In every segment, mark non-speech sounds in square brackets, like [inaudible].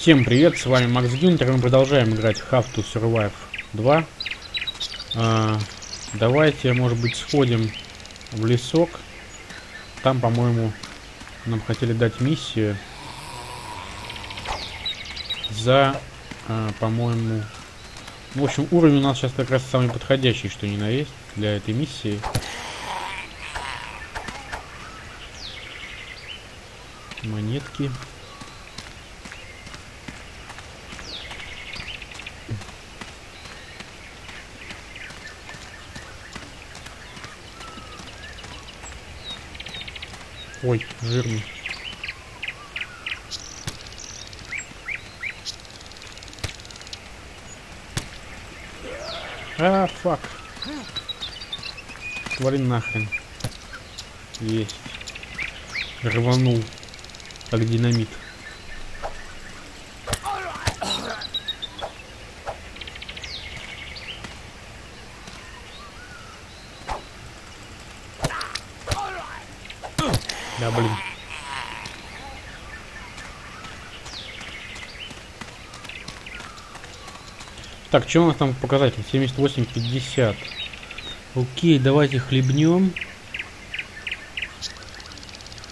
Всем привет, с вами Макс Гюнтер, мы продолжаем играть Have to Survive 2. А, давайте, может быть, сходим в лесок. Там, по-моему, нам хотели дать миссию за, а, по-моему... В общем, уровень у нас сейчас как раз самый подходящий, что ни на есть, для этой миссии. Монетки. Ой, жирный. А, фак. Твори нахрен. Есть. Рванул. Как динамит. Да, блин. Так, что у нас там показатель? 78-50. Окей, давайте хлебнем.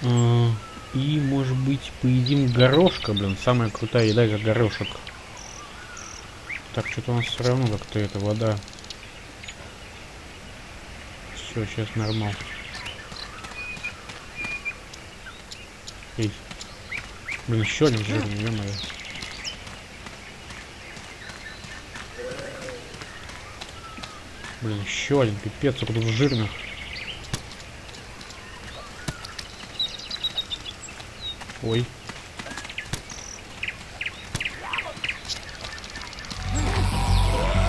А, и, может быть, поедим горошка, блин. Самая крутая еда это горошек. Так, что-то у нас все равно как-то это вода. Все, сейчас нормально. Эй. Блин, еще один жирный, ё-моё. Блин, еще один, пипец, сколько тут жирных. Ой.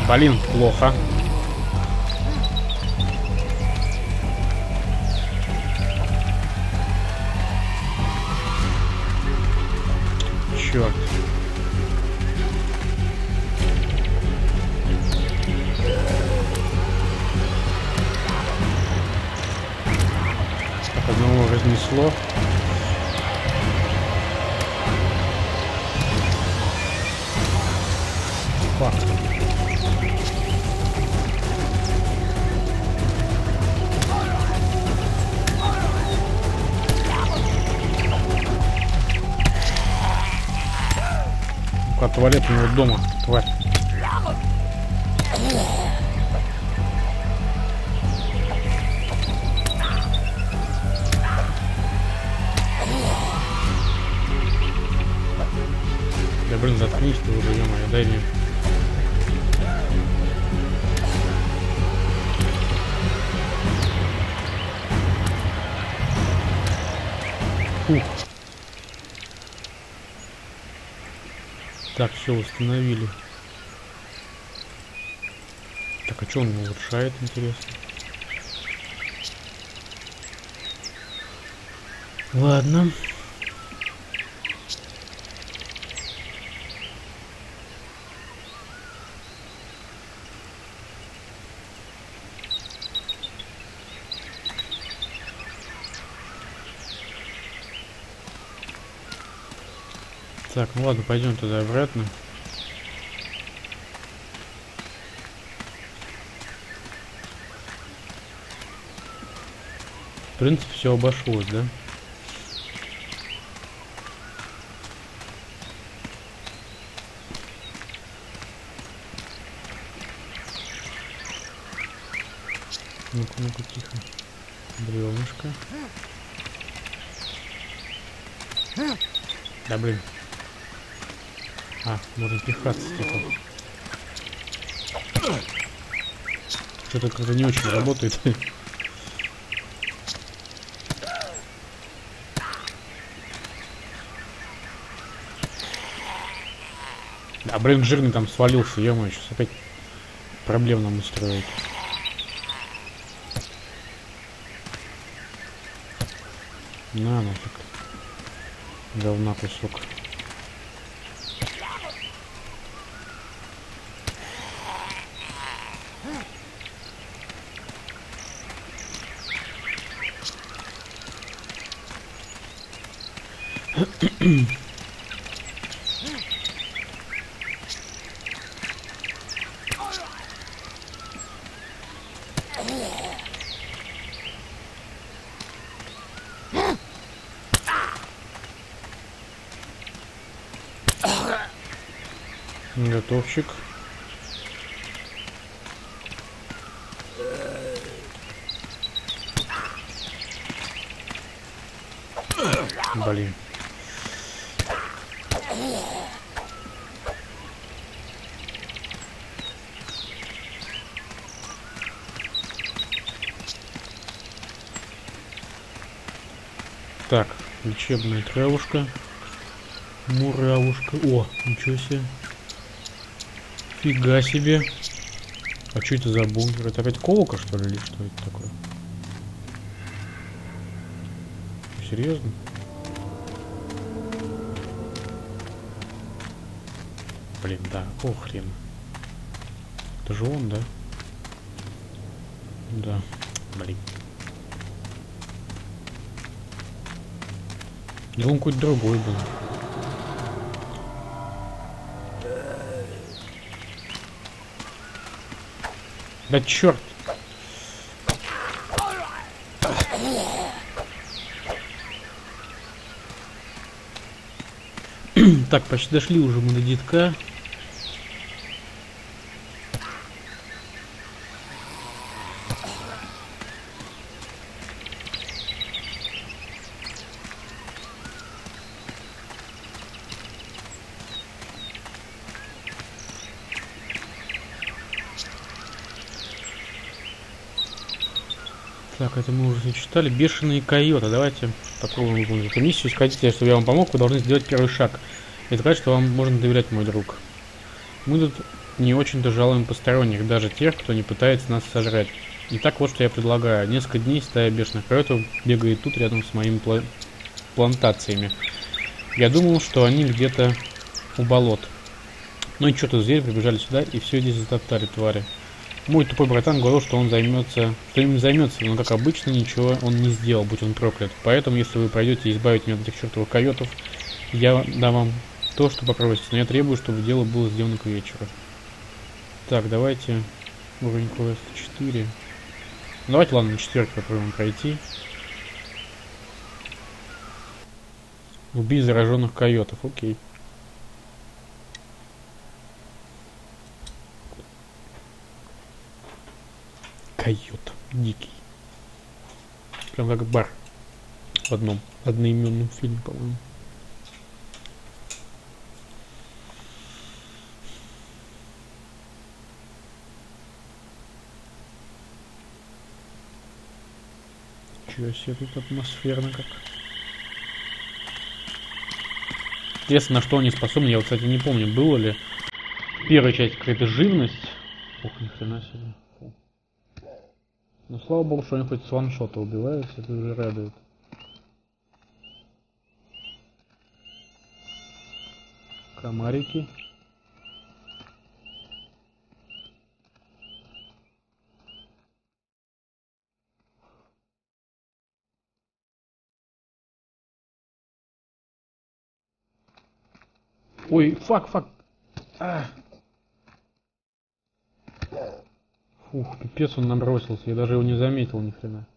Блин, плохо. Черт. Так, одного разнесло. Туалет у него дома, тварь. Все, установили. Так, а что он улучшает, интересно? Ладно. Так, ну ладно, пойдем туда обратно. В принципе, все обошлось, да? Ну-ка, ну-ка, тихо. Бревнышко. Да блин. А, можно пихаться типа. Что-то как-то не очень работает. [laughs] А блин, жирный там свалился, ё сейчас опять проблем нам устроит. На нафиг. Говна кусок. Готовчик. Блин. Лечебная травушка. Муравушка. О, ничего себе. Фига себе. А что это за бункер? Это опять колока, что ли, или что это такое? Серьезно? Блин, да, какого хрена? Это же он, да? Да, блин. Да какой-то другой был. Да черт! так, почти дошли уже мы до детка. Так, уже зачитали. Бешеные койоты. Давайте попробуем выполнить эту миссию. Если хотите, чтобы я вам помог, вы должны сделать первый шаг. И сказать, что вам можно доверять, мой друг. Мы тут не очень-то жалуем посторонних, даже тех, кто не пытается нас сожрать. Итак, вот что я предлагаю. Несколько дней стая бешеных койотов бегает тут рядом с моими пла плантациями. Я думал, что они где-то у болот. Ну и что-то звери прибежали сюда и все здесь затоптали, твари. Мой тупой братан говорил, что он займется, что им займется, но как обычно ничего он не сделал, будь он проклят. Поэтому, если вы пройдете и избавите меня от этих чертовых койотов, я дам вам то, что попросите, но я требую, чтобы дело было сделано к вечеру. Так, давайте уровень квест 4. Давайте, ладно, на четверку попробуем пройти. Убить зараженных койотов, окей. Койот дикий. Прям как бар в одном одноименном фильме, по-моему. Чего себе тут атмосферно как. Интересно, на что они способны, я, вот, кстати, не помню, было ли первая часть какая-то живность. Ох, ни хрена себе. Ну слава богу, что они хоть с ваншота убиваются, это уже радует. Комарики. Ой, фак, фак. А. Ух, пипец он набросился, я даже его не заметил ни хрена.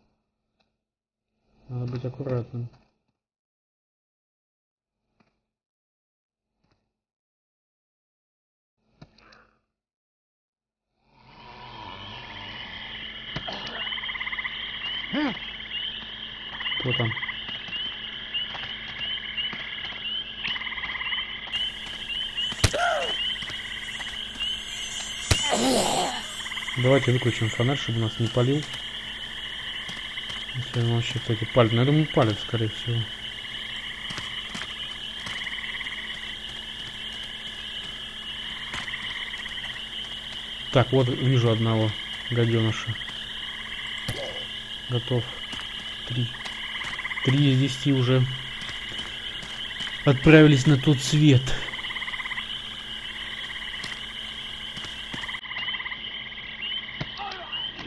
Надо быть аккуратным. Кто там? Давайте выключим фонарь, чтобы нас не полил. Если он вообще, кстати, палит. Ну, я думаю, палит, скорее всего. Так, вот вижу одного гаденыша. Готов. Три. Три из десяти уже отправились на тот свет.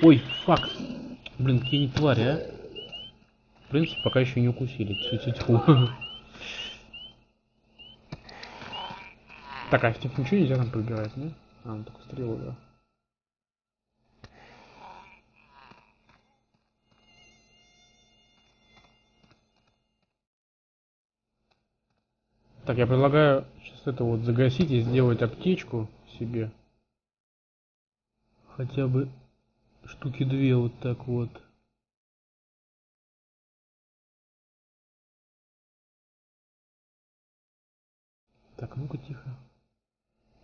Ой, фак. Блин, какие не твари, а? В принципе, пока еще не укусили. Тьфу-тьфу. [laughs] Так, а в них ничего нельзя там пробирать, не? А, ну только стрелу, да. Так, я предлагаю сейчас это вот загасить и сделать аптечку себе. Хотя бы штуки две вот так вот. Так, ну-ка тихо.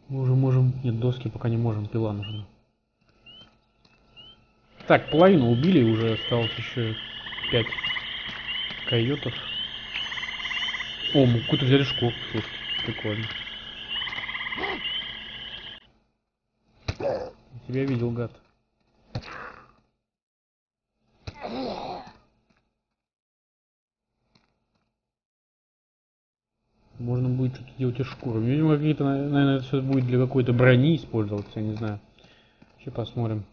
Мы уже можем... Нет, доски пока не можем, пила нужна. Так, половину убили, уже осталось еще пять койотов. О, мы какую-то взяли шкурку, слушайте, прикольно. Тебя видел, гад. Можно будет что-то делать из шкуры. Видимо, какие-то, наверное, это все будет для какой-то брони использоваться, я не знаю. Сейчас посмотрим.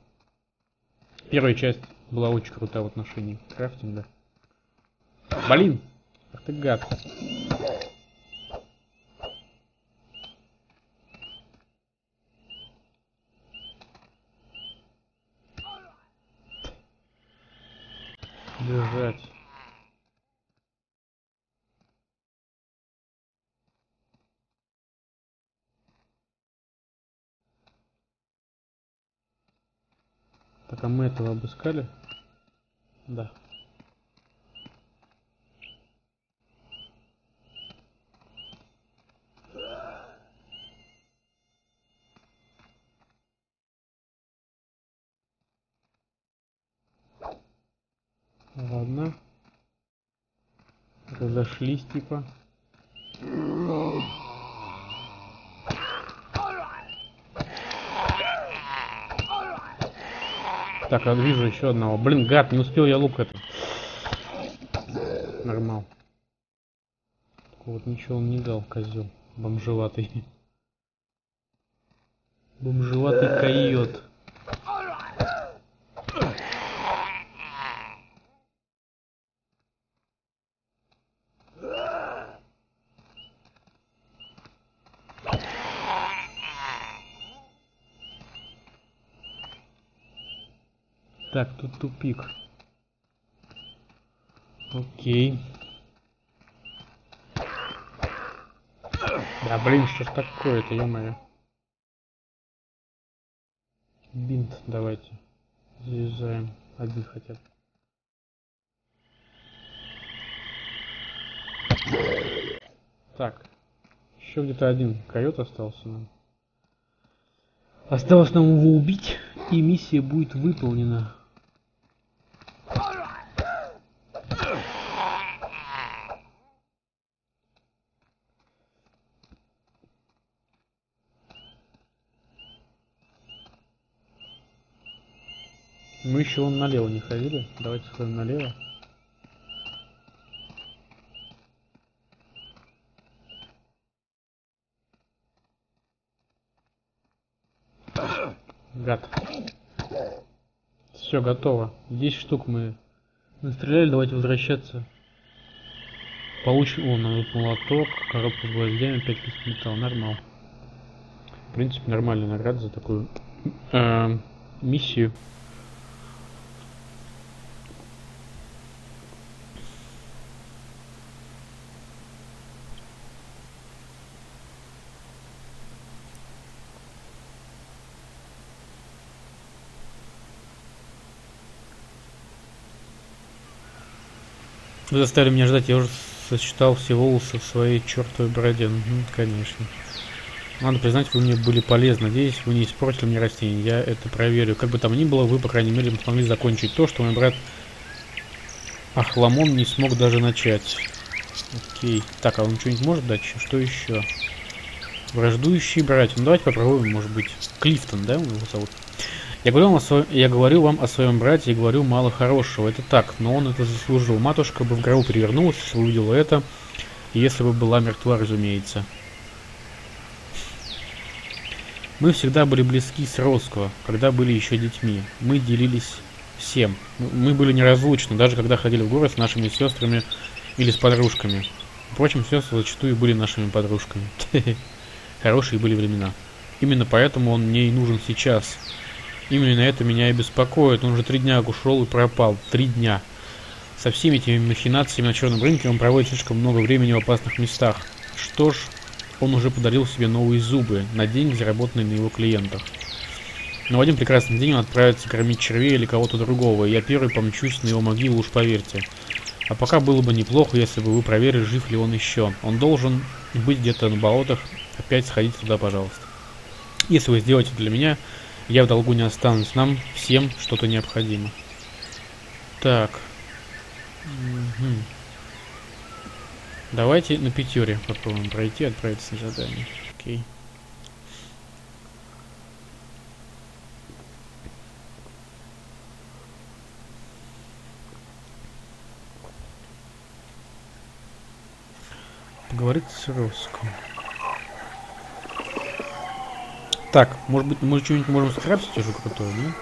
Первая часть была очень крутая в отношении крафтинга. Блин! Ах ты гад. Так, а мы этого обыскали? Да. Ладно. Разошлись типа. Так, я вижу еще одного. Блин, гад, не успел я лук это. Нормал. Вот ничего он не дал, козел. Бомжеватый. Бомжеватый койот. Так, тут тупик. Окей. Да блин, что ж такое-то, ё-моё. Бинт давайте. Завязаем. Один хотя бы. Так. Еще где-то один койот остался нам. Осталось нам его убить, и миссия будет выполнена. Мы еще вон налево не ходили. Давайте сходим налево. Гад. Все, готово. 10 штук мы настреляли. Давайте возвращаться. Получим... О, нам тут молоток, коробку с гвоздями, 5 листов металла. Нормал. В принципе, нормальная награда за такую э, миссию. Заставили меня ждать, я уже сосчитал все волосы в своей чертовой бороде. Ну, конечно. Надо признать, вы мне были полезны. Надеюсь, вы не испортили мне растения. Я это проверю. Как бы там ни было, вы, по крайней мере, смогли закончить то, что мой брат Ахламон не смог даже начать. Окей. Так, а он что-нибудь может дать? Что еще? Враждующие братья. Ну, давайте попробуем, может быть, Клифтон, да, его зовут? Я говорю, вам о своем, я говорю вам о своем брате и говорю мало хорошего. Это так, но он это заслужил. Матушка бы в гробу перевернулась, если бы увидела это, если бы была мертва, разумеется. Мы всегда были близки с Роско, когда были еще детьми. Мы делились всем. Мы были неразлучны, даже когда ходили в город с нашими сестрами или с подружками. Впрочем, сестры зачастую были нашими подружками. [laughs] Хорошие были времена. Именно поэтому он мне и нужен сейчас. Именно это меня и беспокоит. Он уже три дня ушел и пропал. Три дня. Со всеми этими махинациями на черном рынке он проводит слишком много времени в опасных местах. Что ж, он уже подарил себе новые зубы на деньги, заработанные на его клиентах. Но в один прекрасный день он отправится кормить червей или кого-то другого, и я первый помчусь на его могилу, уж поверьте. А пока было бы неплохо, если бы вы проверили, жив ли он еще. Он должен быть где-то на болотах. Опять сходите туда, пожалуйста. Если вы сделаете для меня, я в долгу не останусь. Нам всем что-то необходимо. Так. Угу. Давайте на пятере попробуем пройти, отправиться на задание. Окей. Поговорить с Росском. Так, может быть, мы что-нибудь можем скрафтить уже крутое, да?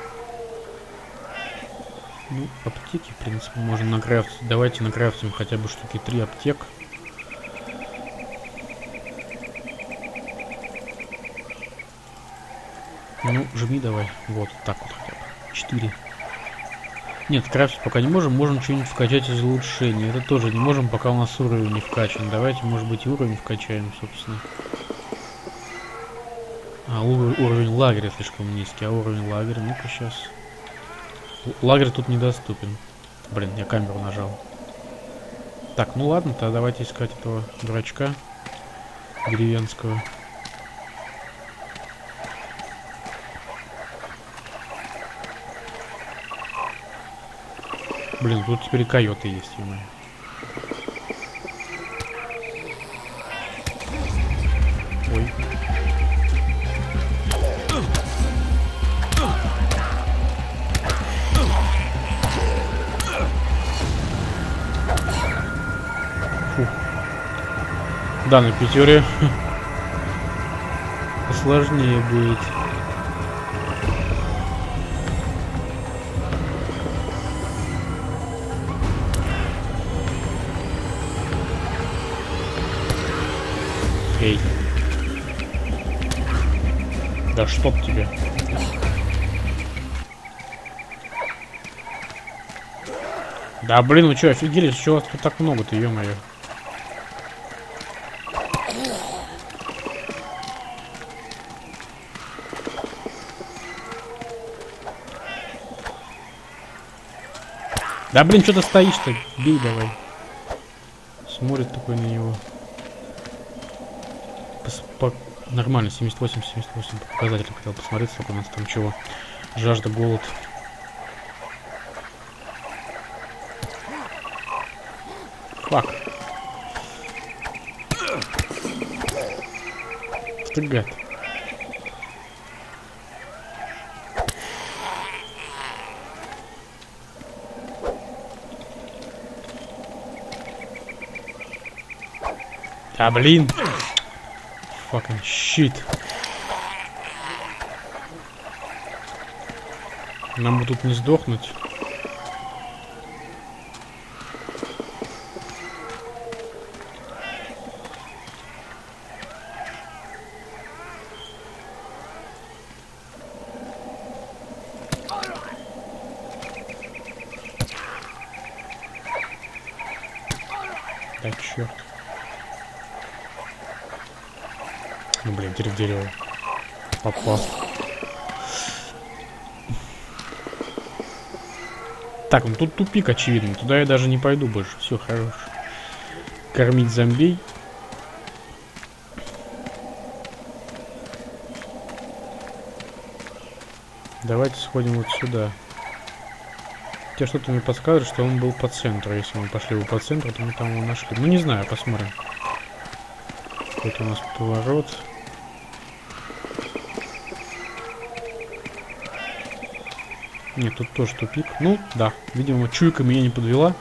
Ну, аптеки, в принципе, можно накрафтить. Давайте накрафтим хотя бы штуки три аптек. Ну, жми давай. Вот, так вот хотя бы. Четыре. Нет, крафтить пока не можем. Можем что-нибудь вкачать из улучшения. Это тоже не можем, пока у нас уровень не вкачан. Давайте, может быть, уровень вкачаем, собственно. А, уровень лагеря слишком низкий. А уровень лагеря, ну-ка сейчас. Лагерь тут недоступен. Блин, я камеру нажал. Так, ну ладно, тогда давайте искать этого дурачка деревенского. Блин, тут теперь койоты есть, ё Да, на пятере сложнее будет. Эй. Да чтоб тебе. Да блин, вы что, офигели? Чего вас тут так много-то, ё-моё? Да блин, что ты стоишь-то? Бей давай. Смотрит такой на него. Пос по нормально, 78, 78 по показателям хотел посмотреть, сколько у нас там чего. Жажда, голод. Фак. Ты гад. Да блин. Fucking shit. Нам бы тут не сдохнуть. Да черт. Ну блин, теперь в дерево. Попал. Так, ну тут тупик очевидно. Туда я даже не пойду больше. Все, хорош. Кормить зомбей. Давайте сходим вот сюда. Хотя что-то мне подсказывает, что он был по центру. Если мы пошли бы по центру, то мы там его нашли. Ну не знаю, посмотрим. Какой-то у нас поворот. Нет, тут тоже тупик. Ну, да. Видимо, чуйка меня не подвела.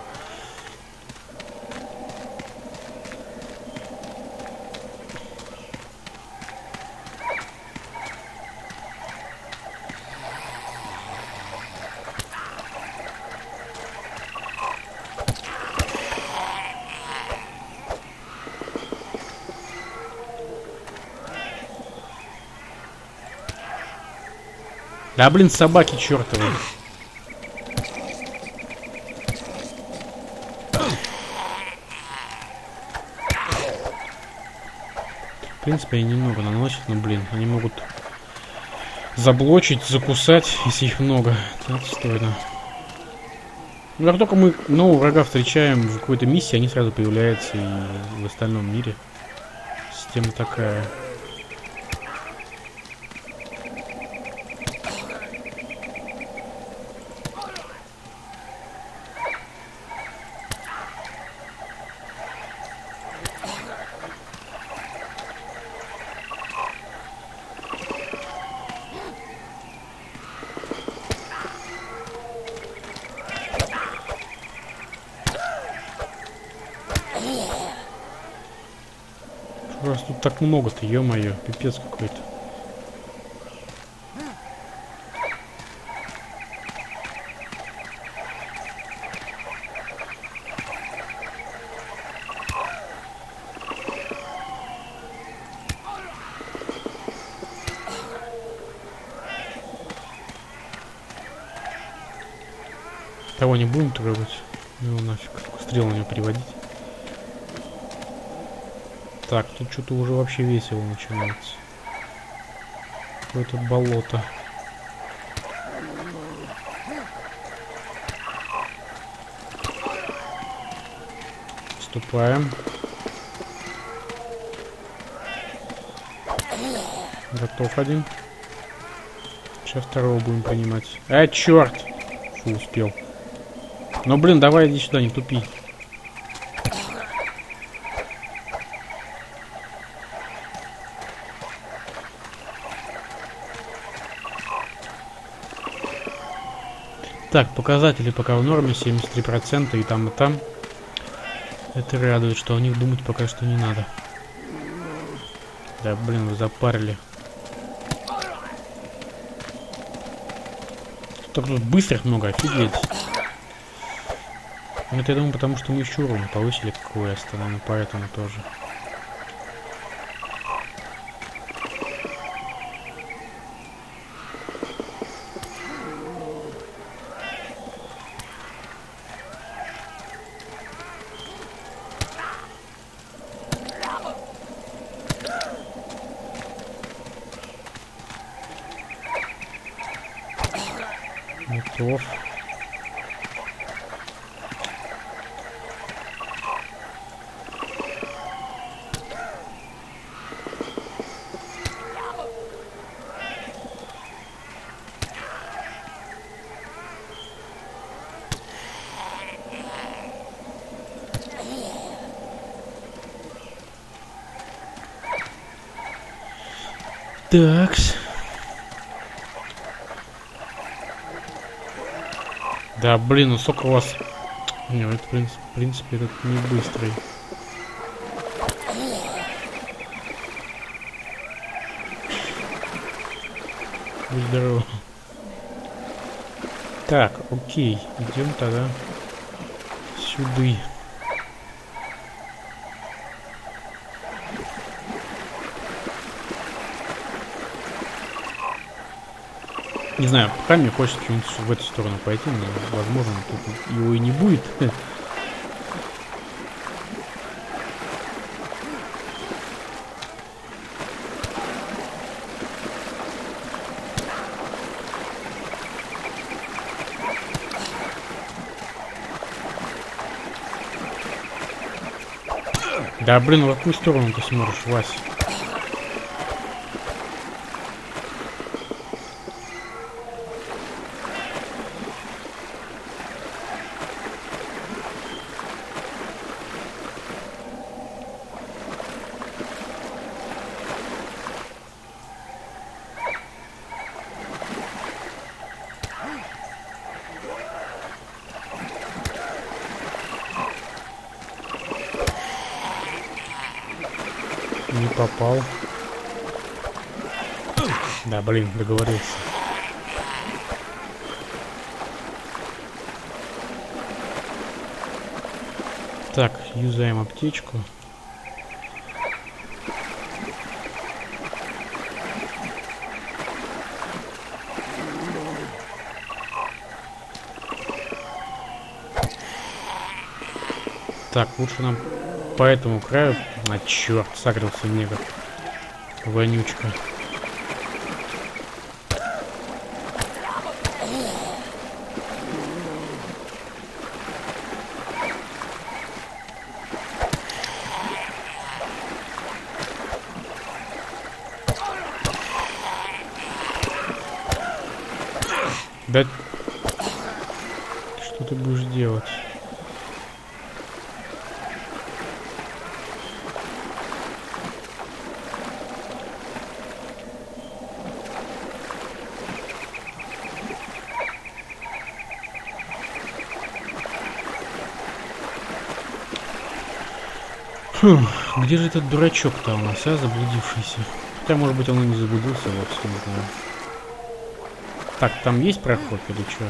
Да блин, собаки чертовы. принципе, они немного наносят, но, блин, они могут заблочить, закусать, если их много. Это стойно. Ну, как только мы нового врага встречаем в какой-то миссии, они сразу появляются и в остальном мире. Система такая. Раз тут так много-то, ё-моё, пипец какой-то. Того не будем трогать. Ну нафиг, стрел на него переводить. Так, тут что-то уже вообще весело начинается. Какое-то болото. Вступаем. Готов один. Сейчас второго будем принимать. А, черт! Фу, успел. Ну, блин, давай иди сюда, не тупи. Так, показатели пока в норме, 73% и там, и там. Это радует, что о них думать пока что не надо. Да, блин, вы запарили. Так тут быстрых много, офигеть. Это, я думаю, потому что мы еще уровень повысили квест, наверное, поэтому тоже. Готов. Да, блин, ну сколько у вас... Не, это, в принципе, этот не быстрый. Будь здорово. Так, окей, идем тогда сюда. Не знаю, пока мне хочется что-нибудь в эту сторону пойти, но, возможно, тут его и не будет. Да блин, в какую сторону ты смотришь, Вася? Не попал. Да, блин, договорился. Так, юзаем аптечку. Так, лучше нам по этому краю... А, черт, сагрился негр. Вонючка. Да... Что ты будешь делать? Фу, где же этот дурачок-то у нас, а, заблудившийся? Хотя, может быть, он и не заблудился вовсе, не знаю. Так, там есть проход или что?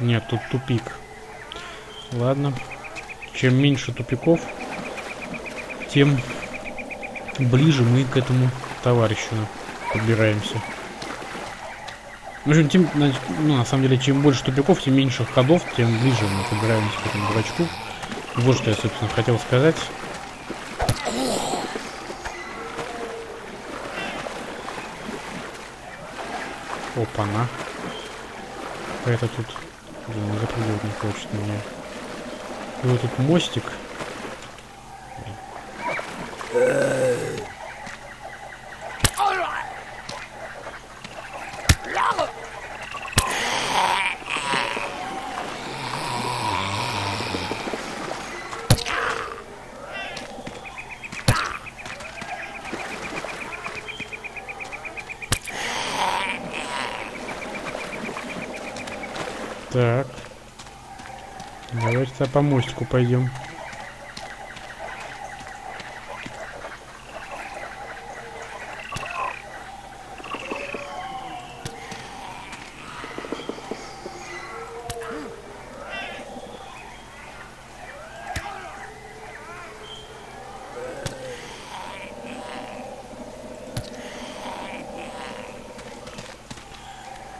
Нет, тут тупик. Ладно. Чем меньше тупиков, тем ближе мы к этому товарищу подбираемся. В общем, тем, ну, на самом деле, чем больше тупиков, тем меньше ходов, тем ближе мы подбираемся к этому дурачку. Вот что я, собственно, хотел сказать. Опа-на. Какая-то тут Блин, запрыгивать не хочет меня. Вот тут мостик. Так. Давайте по мостику пойдем.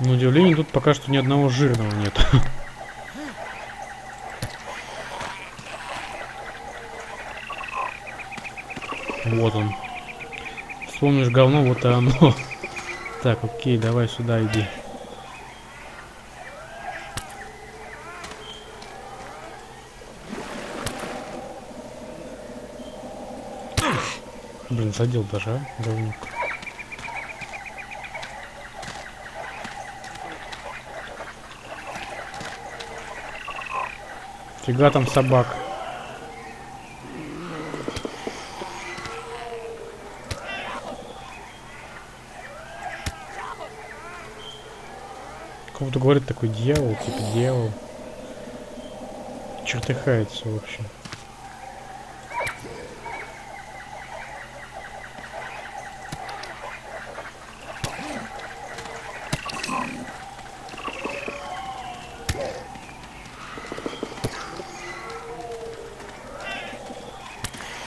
На удивление, тут пока что ни одного жирного нет. [laughs] Вот он. Вспомнишь говно, вот и оно. [laughs] Так, окей, давай сюда иди. Блин, задел даже, а? Говнюк. Фига там собак. Кому-то говорит такой дьявол, типа дьявол. Чертыхается, в общем.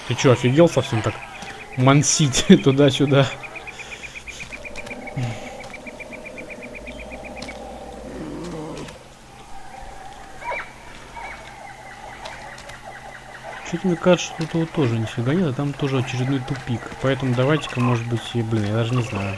Ты чё, офигел совсем так? Мансить [laughs] туда-сюда. Что-то мне кажется, тут тоже нифига нет, а там тоже очередной тупик. Поэтому давайте-ка, может быть, и, блин, я даже не знаю.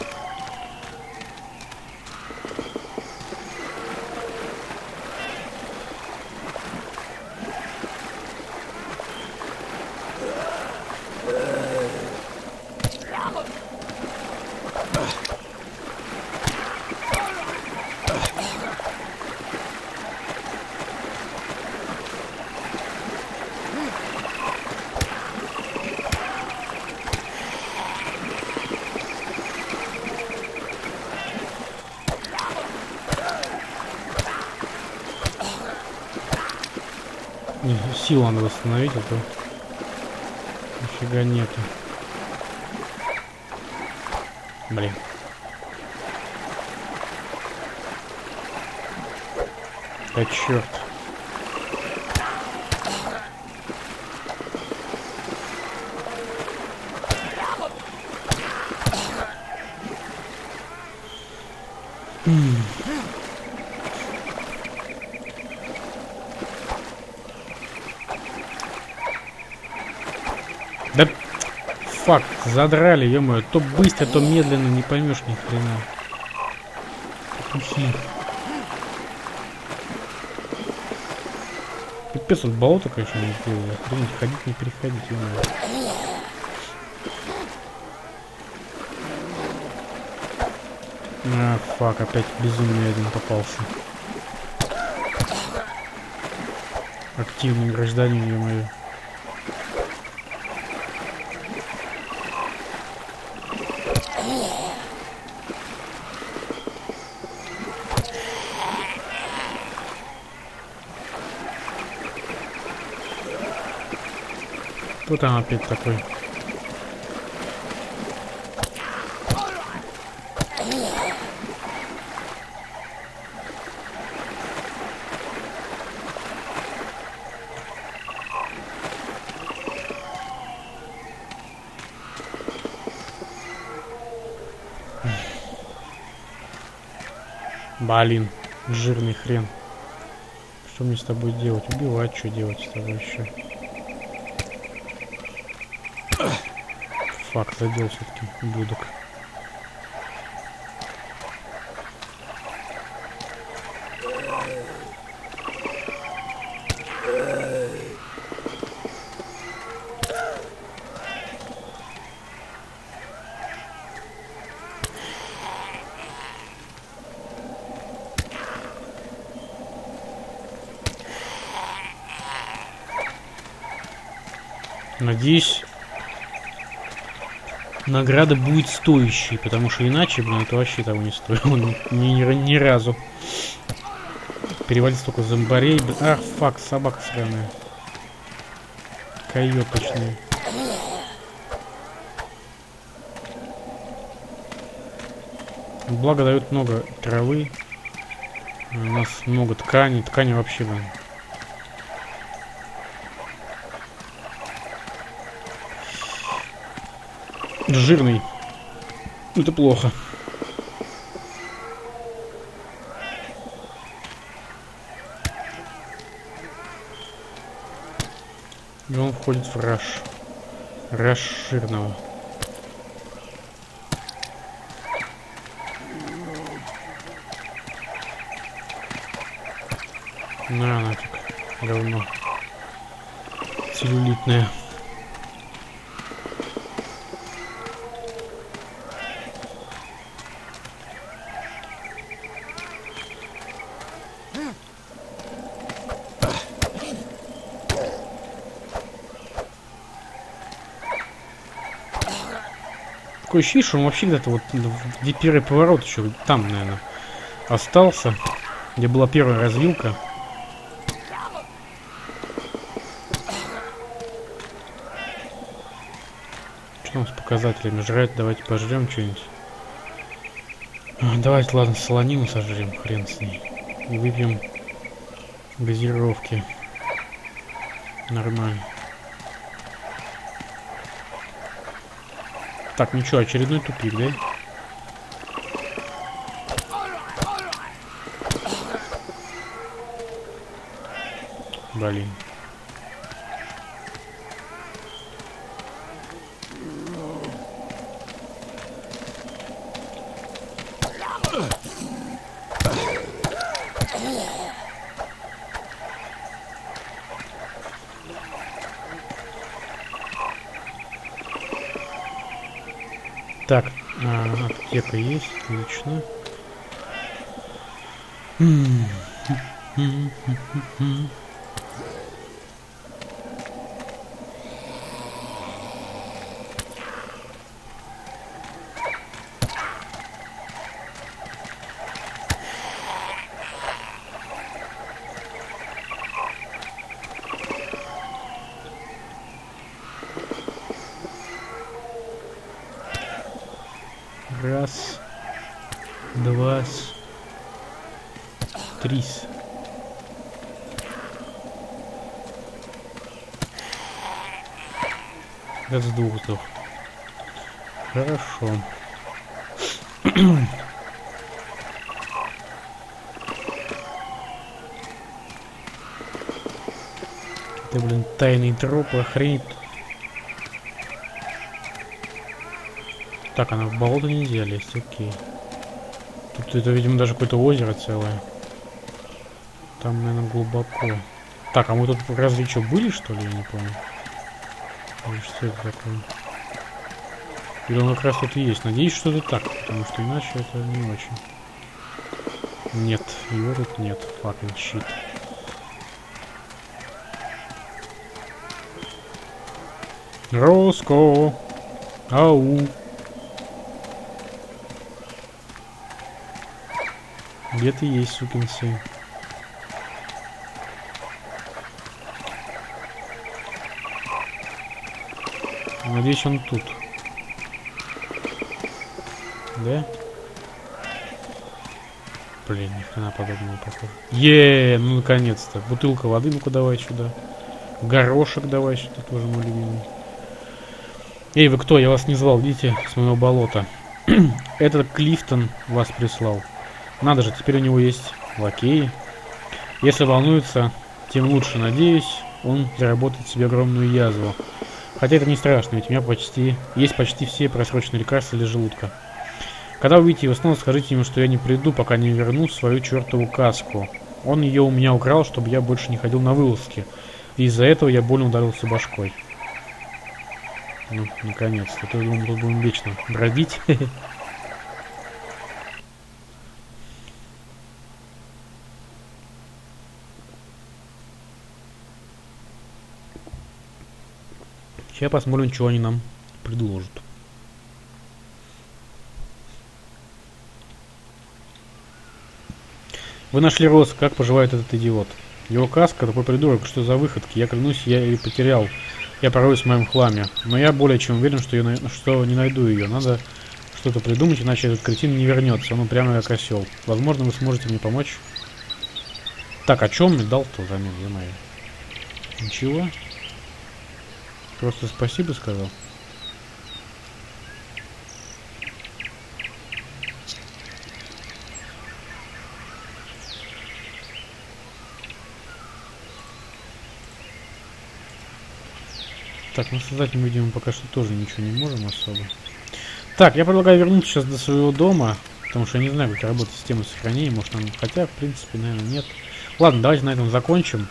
Не, сил надо восстановить, а то нифига нету. Блин. Да черт. Да факт, задрали, ё То быстро, то медленно, не поймешь ни хрена. Пипец, вот болото, конечно, не сделали. Охренеть, ходить, не переходить, ё А, фак, опять безумный один попался. Активный гражданин, ё-моё. Кто там опять такой? Блин, жирный хрен. Что мне с тобой делать? Убивать, что делать с тобой еще? Фак, задел все-таки ублюдок. Надеюсь, награда будет стоящей, потому что иначе, блин, это вообще того не стоило ни, ни, ни разу. Перевалить столько зомбарей, блин. Ах, фак, собака сраная. Точнее. Благо дают много травы. У нас много ткани. Ткани вообще, блин, Жирный. Это плохо. И он входит в раш. Раш жирного. На, нафиг. Говно. Целлюлитное. Такое ощущение, что он вообще где-то вот где первый поворот еще там, наверное, остался, где была первая развилка. Что там с показателями? Жрать, давайте пожрем что-нибудь. А, давайте, ладно, солонину сожрем, хрен с ней. И выпьем газировки. Нормально. Так, ничего, очередной тупик, да? Блин. Так, а, аптека есть, отлично. Раз, два, три. С двух сдох. Хорошо. [clears throat] Ты, блин, тайный труп, охренеть. Так, она в болото нельзя лезть, окей. Тут это, видимо, даже какое-то озеро целое. Там, наверное, глубоко. Так, а мы тут разве что были, что ли, я не помню. Или что это такое? Или он как раз тут и есть. Надеюсь, что это так, потому что иначе это не очень. Нет, его тут нет. Fucking shit. Роско! Ау! Где ты есть, сукин сын? Надеюсь, он тут. Да? Блин, ни хрена подобного похоже. Е, ну наконец-то. Бутылка воды, ну-ка давай сюда. Горошек давай сюда, тоже мой любимый. Эй, вы кто? Я вас не звал, идите с моего болота. [clears throat] Этот Клифтон вас прислал. Надо же, теперь у него есть лакеи. Если волнуется, тем лучше. Надеюсь, он заработает себе огромную язву. Хотя это не страшно, ведь у меня почти есть почти все просроченные лекарства для желудка. Когда увидите его снова, скажите ему, что я не приду, пока не верну свою чертову каску. Он ее у меня украл, чтобы я больше не ходил на вылазки. И из-за этого я больно ударился башкой. Ну, наконец-то. То мы тут будем вечно бродить. [laughs] Сейчас посмотрим, что они нам предложат. Вы нашли Рос, как поживает этот идиот? Его каска, такой придурок, что за выходки? Я клянусь, я ее потерял. Я пороюсь в моем хламе. Но я более чем уверен, что, я, что не найду ее. Надо что-то придумать, иначе этот кретин не вернется. Он прямо как осел. Возможно, вы сможете мне помочь. Так, о чем мне дал-то взамен, е Ничего. Просто спасибо сказал. Так, ну создать мы, видимо, пока что тоже ничего не можем особо. Так, я предлагаю вернуться сейчас до своего дома, потому что я не знаю, как работает система сохранения, может нам... Хотя, в принципе, наверное, нет. Ладно, давайте на этом закончим.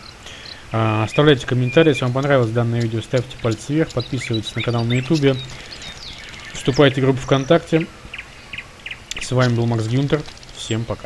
А, оставляйте комментарии, если вам понравилось данное видео, ставьте пальцы вверх, подписывайтесь на канал на ютубе, вступайте в группу ВКонтакте. С вами был Макс Гюнтер. Всем пока.